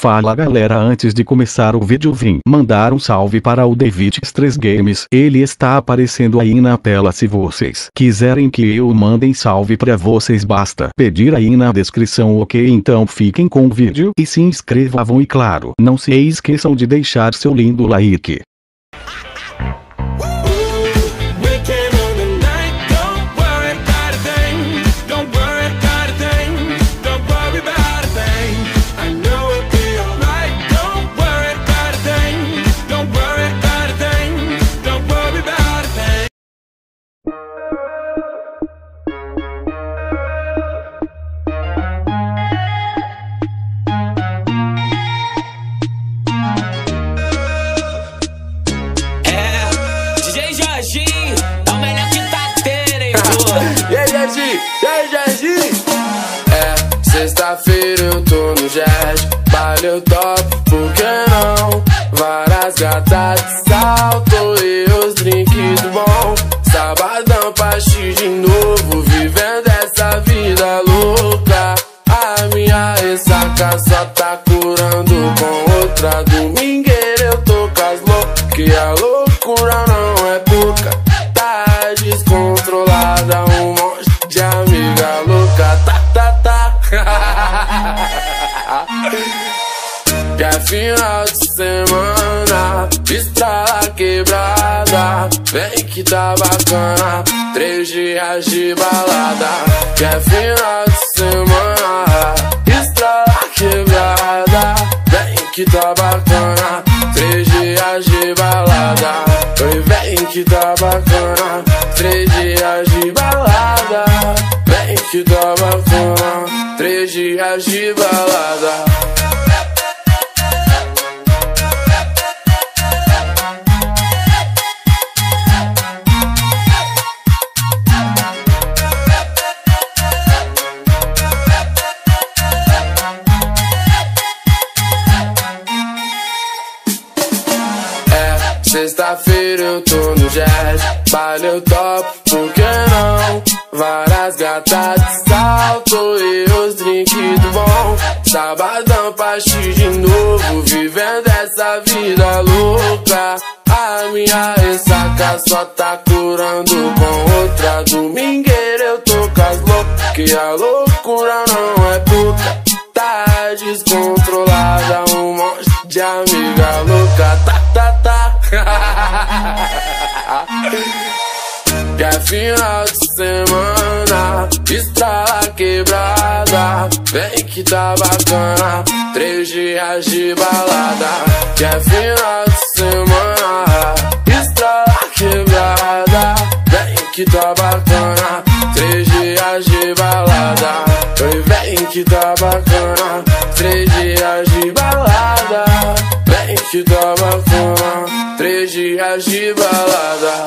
Fala galera antes de começar o vídeo vim mandar um salve para o David 3 Games. Ele está aparecendo aí na tela se vocês quiserem que eu mandem salve pra vocês basta pedir aí na descrição ok então fiquem com o vídeo e se inscrevam e claro não se esqueçam de deixar seu lindo like. É, sexta-feira eu tô no jet, baile eu top, por que não? Várias gatas de salto e os drinks bom. Sabadão, paixão de novo, vivendo essa vida louca. A minha ressaca só tá curando com outra domingueira. Que é final de semana, estrada quebrada. Vem que tá bacana, três dias de balada. Que é final de semana, estrada quebrada. Vem que tá bacana, três dias de balada. Oi, vem que tá bacana, três dias de balada. Vem que tá bacana, dias de balada. Sexta-feira eu tô no jazz, baile top, por que não? Várias gatas de salto e os drinks do bom. Sabadão, paixão de novo, vivendo essa vida louca. A minha ressaca só tá curando com outra domingueira. Eu tô com as loucas, que a loucura não é pouca. Tá descontrolada, Que é final de semana, estrada quebrada. Vem que tá bacana, três dias de balada. Que é final de semana, estrada quebrada. Vem que tá bacana, três dias de balada. Oi, vem que tá bacana, três dias de balada. Vem que tá bacana, três dias de balada.